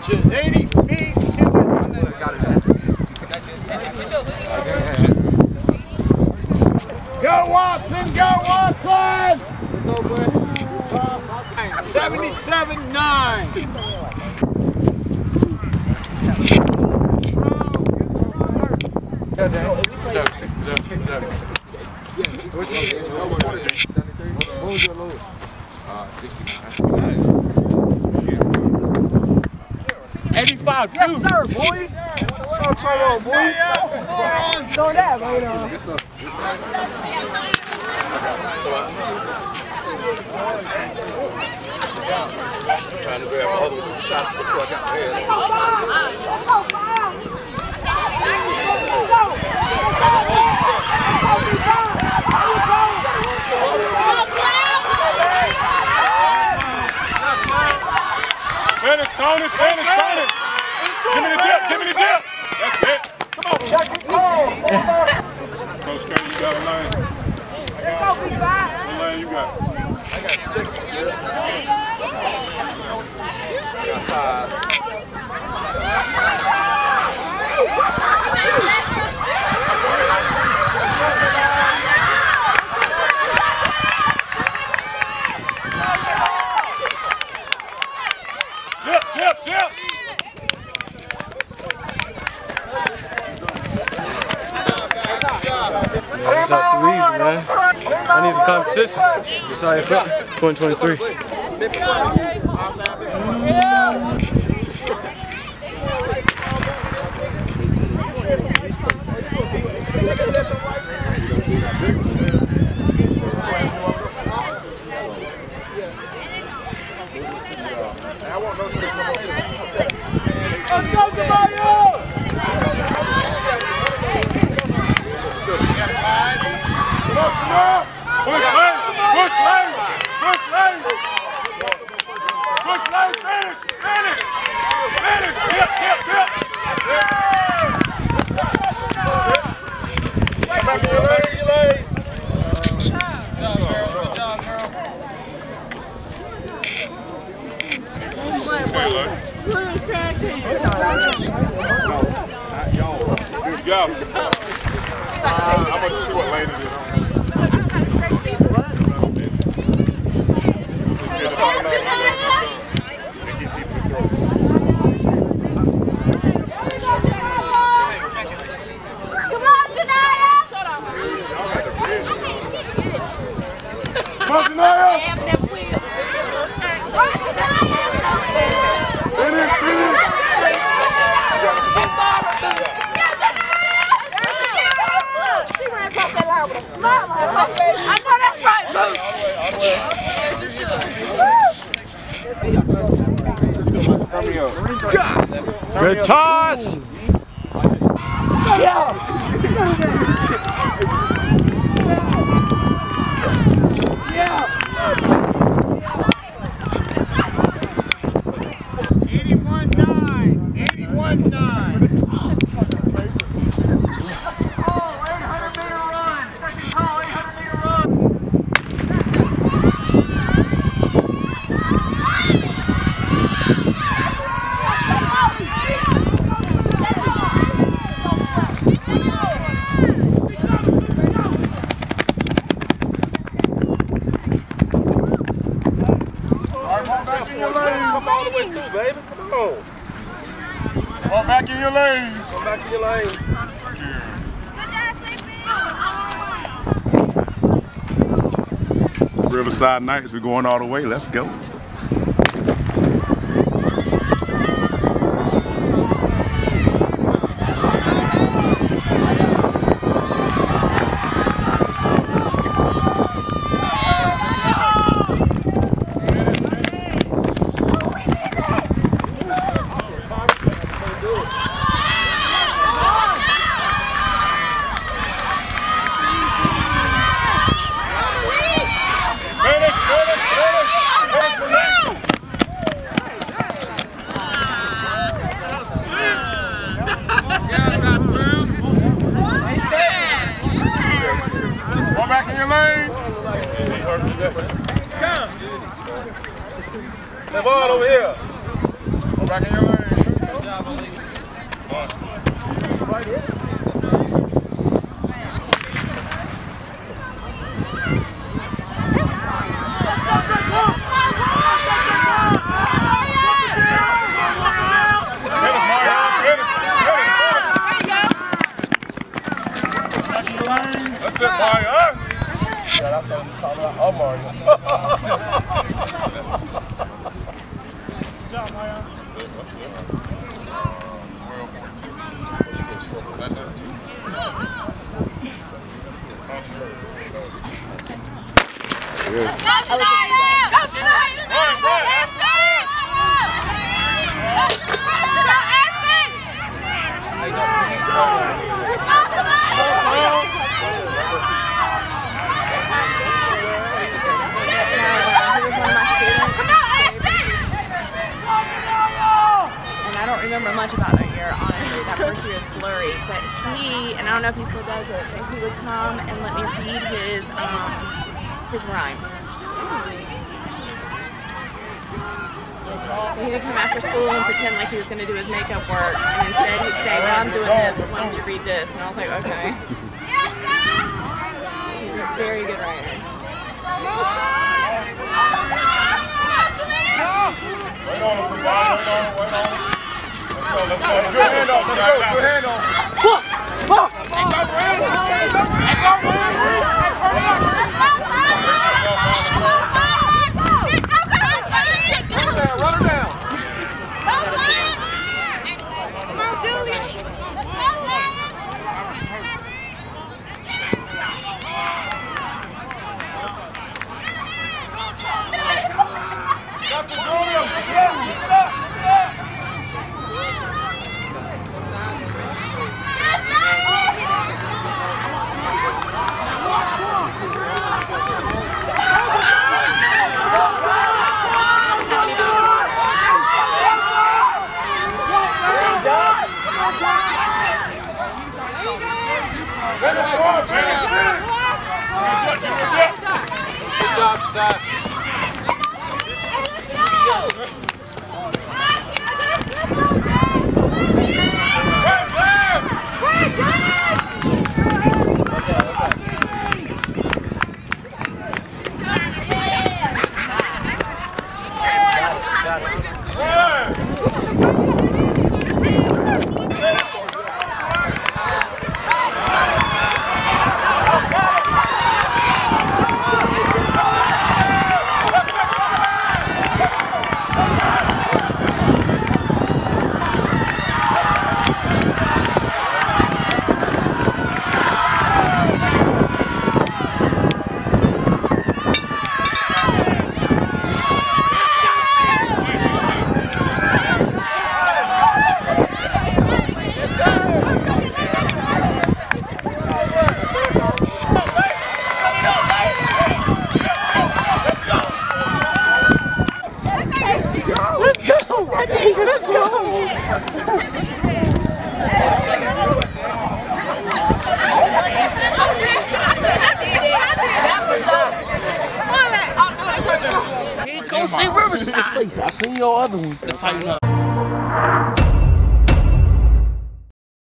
inches, 80 feet, 2 inches. Go Watson, go Watson! Go, 77 9. What was your lowest? 69. Eighty-five, two. Yes, sir, boy. What's up, boy? Throw that right on. Trying to grab my other two shots before I got my head. Finish, Tony, finish, Tony. Give me the dip, give me the dip. That's it. Come on. Coach K, you got a lane. What lane you got? I got six. I got five. Dip, dip, dip. Man, it's not too easy, man. I need some competition. Josiah Cup 2023. Let's go, Caballo! Push lane, push lane, push lane. Push lane, finish, finish. Finish, dip, dip, dip. Back in your lane, your lane. Hey, look. It. Uh, I'm gonna see what lane it is. Come on, Janaya! Shut up. Come on, Janaya. Finish, finish. I know that's right, boo. Good toss. Eighty-one nine. Eighty-one nine. Back in your all through, baby. Come on. Come back in your lanes. Come back in your lane. Riverside Knights, we're going all the way. Let's go. Your lane. Come on over here. Back in your lane. sit by her. He was one of my students. And I don't remember much about that year, honestly. That first year is blurry. But he, and I don't know if he still does it, but he would come and let me read his um, his rhymes. So he would come after school and pretend like he was going to do his makeup work, and instead he'd say, "Well, I'm doing this. Why don't you read this?" And I was like, "Okay." He's a very good writer. Wait on him, somebody. Wait on him, wait on him. Let's go, let's go. Good hand on, let's go. Good Hey, go, Will! Hey, go, Will! Hey, turn it up! Good job, Seth. Come see Riverside. I seen your other one. Tighten up.